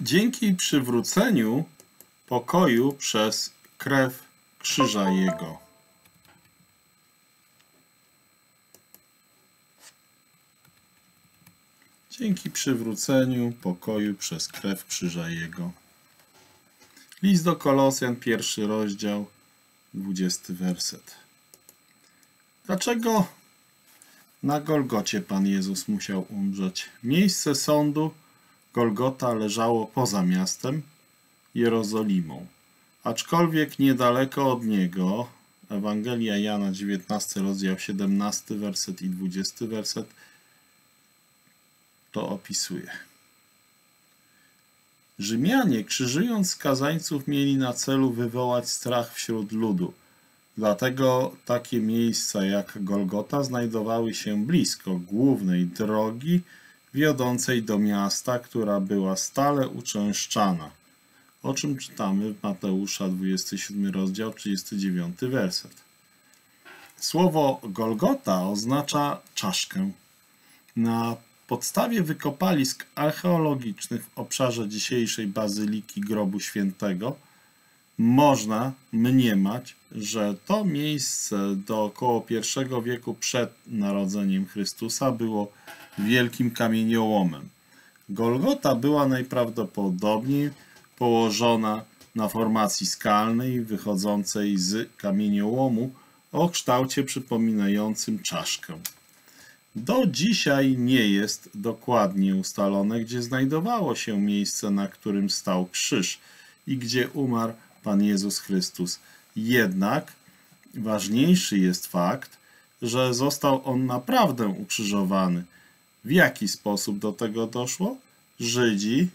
Dzięki przywróceniu pokoju przez krew krzyża Jego. Dzięki przywróceniu pokoju przez krew krzyża Jego. List do Kolosjan, pierwszy rozdział, dwudziesty werset. Dlaczego na Golgocie Pan Jezus musiał umrzeć? Miejsce sądu Golgota leżało poza miastem Jerozolimą. Aczkolwiek niedaleko od niego, Ewangelia Jana 19, rozdział 17, werset i 20 werset, to opisuje. Rzymianie, krzyżując skazańców, mieli na celu wywołać strach wśród ludu. Dlatego takie miejsca jak Golgota znajdowały się blisko głównej drogi wiodącej do miasta, która była stale uczęszczana. O czym czytamy w Mateusza 27 rozdział 39 werset. Słowo Golgota oznacza czaszkę. Na podstawie wykopalisk archeologicznych w obszarze dzisiejszej Bazyliki Grobu Świętego można mniemać, że to miejsce do około I wieku przed narodzeniem Chrystusa było wielkim kamieniołomem. Golgota była najprawdopodobniej położona na formacji skalnej wychodzącej z kamieniołomu o kształcie przypominającym czaszkę. Do dzisiaj nie jest dokładnie ustalone, gdzie znajdowało się miejsce, na którym stał krzyż i gdzie umarł Pan Jezus Chrystus. Jednak ważniejszy jest fakt, że został on naprawdę ukrzyżowany. W jaki sposób do tego doszło? Żydzi,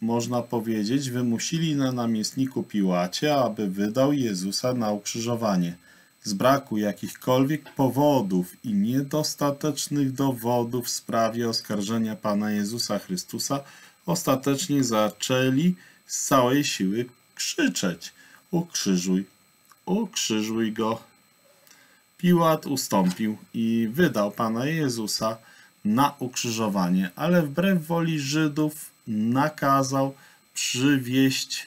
można powiedzieć, wymusili na namiestniku Piłacie, aby wydał Jezusa na ukrzyżowanie. Z braku jakichkolwiek powodów i niedostatecznych dowodów w sprawie oskarżenia Pana Jezusa Chrystusa ostatecznie zaczęli z całej siły krzyczeć: Ukrzyżuj, ukrzyżuj go. Piłat ustąpił i wydał Pana Jezusa na ukrzyżowanie, ale wbrew woli Żydów nakazał przywieść,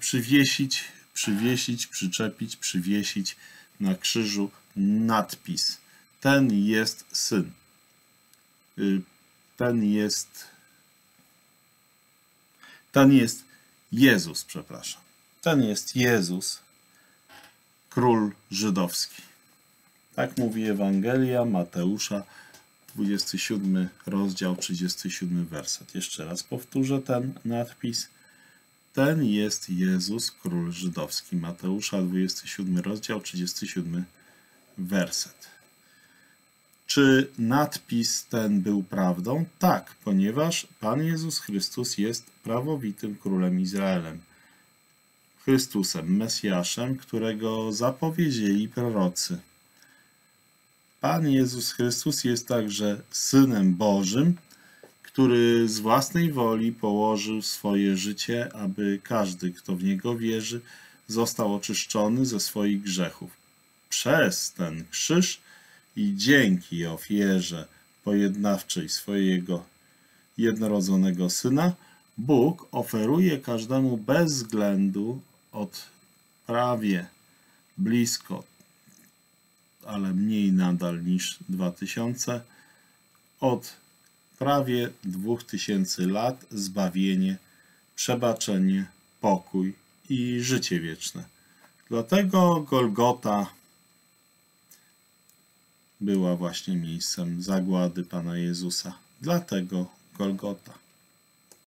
przywiesić, przywiesić, przyczepić, przywiesić na krzyżu nadpis. Ten jest syn. Y, ten jest. Ten jest Jezus, przepraszam. Ten jest Jezus, król żydowski. Tak mówi Ewangelia Mateusza, 27 rozdział, 37 werset. Jeszcze raz powtórzę ten nadpis. Ten jest Jezus, król żydowski. Mateusza, 27 rozdział, 37 werset. Czy nadpis ten był prawdą? Tak, ponieważ Pan Jezus Chrystus jest prawowitym królem Izraelem. Chrystusem, Mesjaszem, którego zapowiedzieli prorocy. Pan Jezus Chrystus jest także Synem Bożym, który z własnej woli położył swoje życie, aby każdy, kto w Niego wierzy, został oczyszczony ze swoich grzechów. Przez ten krzyż i dzięki ofierze pojednawczej swojego jednorodzonego Syna, Bóg oferuje każdemu bez względu od prawie blisko ale mniej nadal niż 2000, od prawie 2000 lat zbawienie, przebaczenie, pokój i życie wieczne. Dlatego Golgota była właśnie miejscem zagłady Pana Jezusa. Dlatego Golgota.